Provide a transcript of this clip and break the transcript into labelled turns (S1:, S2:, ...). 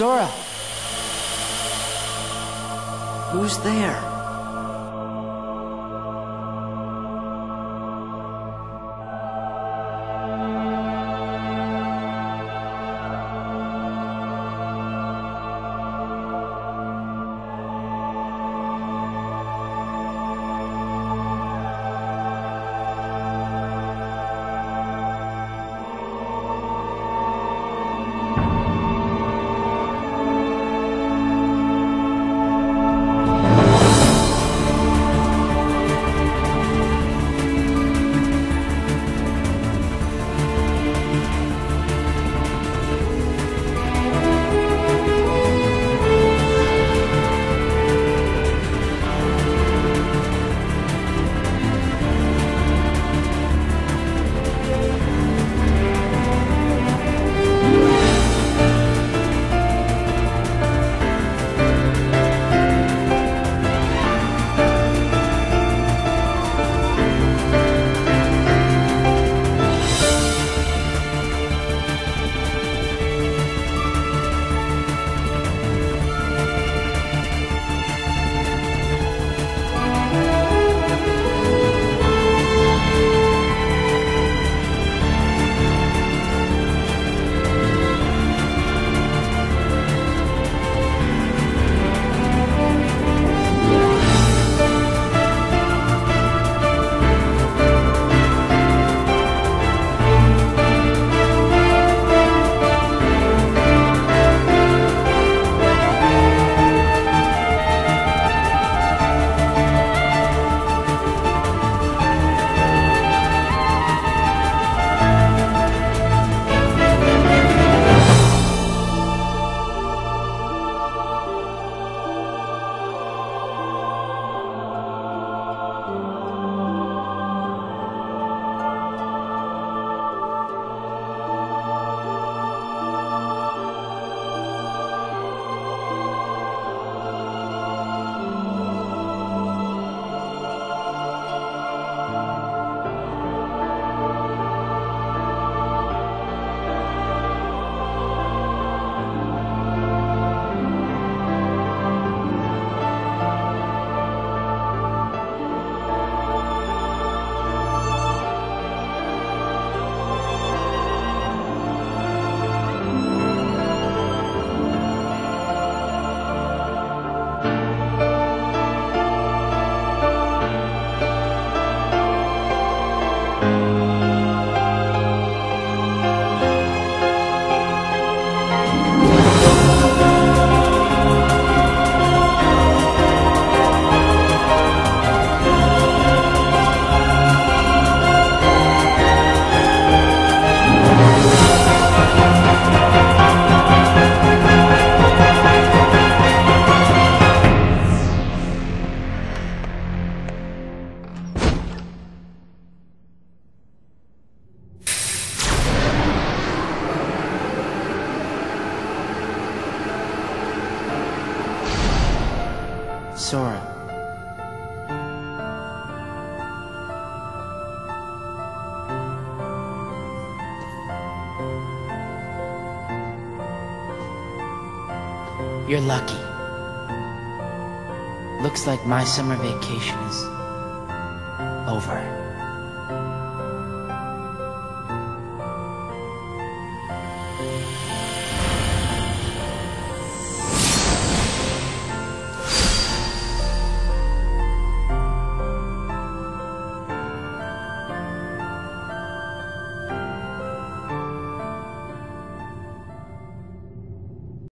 S1: Sora! Who's there? Sora. You're lucky. Looks like my summer vacation is over.